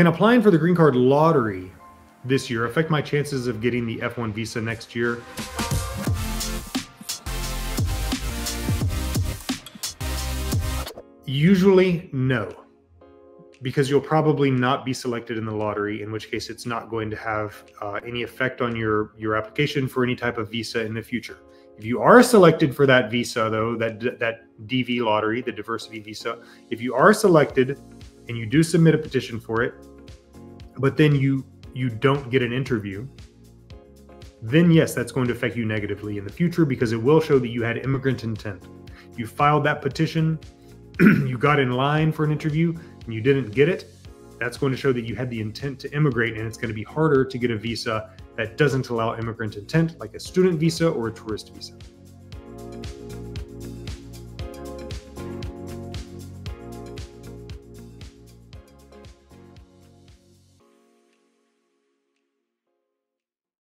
Can applying for the green card lottery this year affect my chances of getting the F1 visa next year? Usually, no, because you'll probably not be selected in the lottery, in which case it's not going to have uh, any effect on your, your application for any type of visa in the future. If you are selected for that visa, though, that that DV lottery, the diversity visa, if you are selected and you do submit a petition for it, but then you you don't get an interview, then yes, that's going to affect you negatively in the future because it will show that you had immigrant intent. You filed that petition, you got in line for an interview, and you didn't get it. That's going to show that you had the intent to immigrate, and it's going to be harder to get a visa that doesn't allow immigrant intent, like a student visa or a tourist visa.